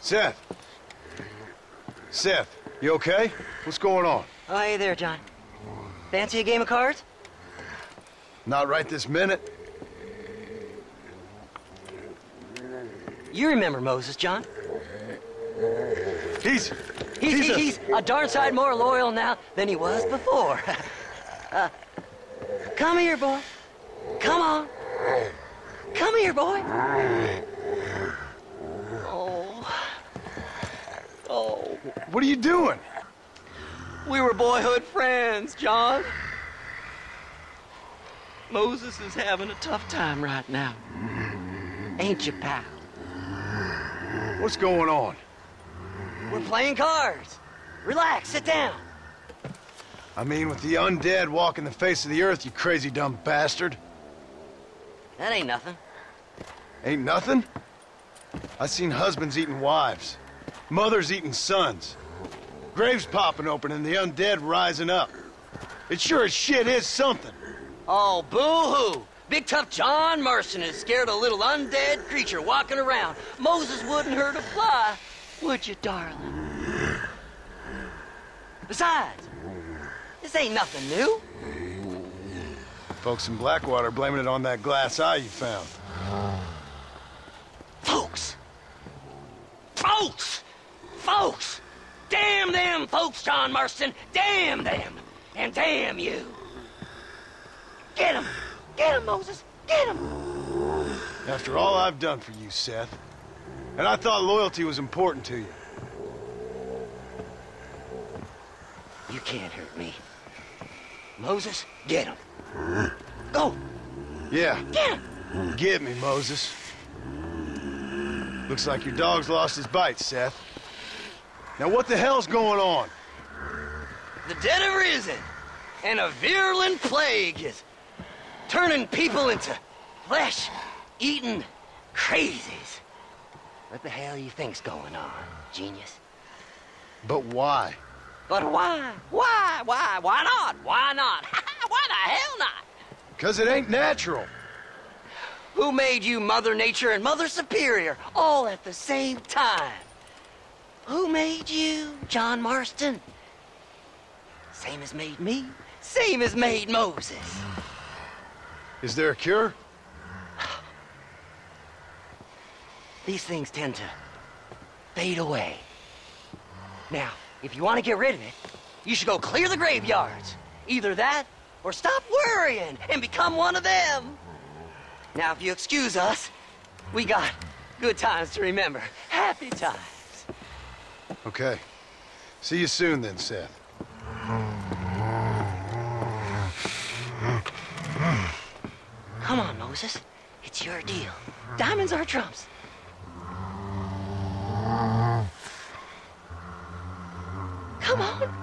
Seth. Seth, you okay? What's going on? Oh, hey there, John. Fancy a game of cards? Not right this minute. You remember Moses, John. He's... He's, He's he- a- he's a darn sight more loyal now than he was before. uh, come here, boy. Come on. Come here, boy. Oh. Oh. What are you doing? We were boyhood friends, John. Moses is having a tough time right now. Ain't you, pal? What's going on? We're playing cards. Relax, sit down. I mean, with the undead walking the face of the earth, you crazy dumb bastard. That ain't nothing. Ain't nothing? I seen husbands eating wives, mothers eating sons, graves popping open and the undead rising up. It sure as shit is something. Oh, boo-hoo! Big tough John Marston is scared of a little undead creature walking around. Moses wouldn't hurt a fly, would you, darling? Besides, this ain't nothing new. Folks in Blackwater blaming it on that glass eye you found. Folks! Folks! Folks! Damn them folks, John Marston! Damn them! And damn you! Get him! Get him, Moses! Get him! After all I've done for you, Seth. And I thought loyalty was important to you. You can't hurt me. Moses, get him. Go! Yeah, Get him! get me, Moses. Looks like your dog's lost his bite, Seth. Now what the hell's going on? The dead have risen, and a virulent plague is turning people into flesh-eating crazies. What the hell you think's going on, genius? But why? But why? Why? Why? Why not? Why not? why the hell not? Because it ain't natural. Who made you Mother Nature and Mother Superior all at the same time? Who made you, John Marston? Same as made me, same as made Moses. Is there a cure? These things tend to fade away. Now, if you want to get rid of it, you should go clear the graveyards. Either that, or stop worrying and become one of them. Now, if you excuse us, we got good times to remember. Happy times. Okay. See you soon then, Seth. Come on, Moses. It's your deal. Diamonds are trumps. Come on.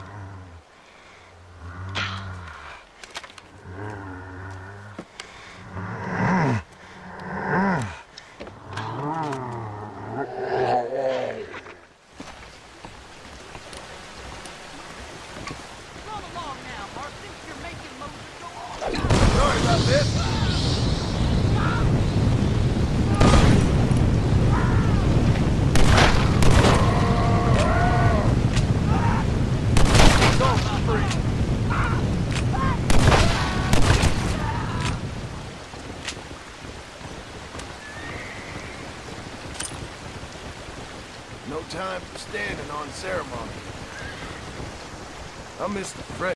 No time for standing on ceremony. I'm the Fred.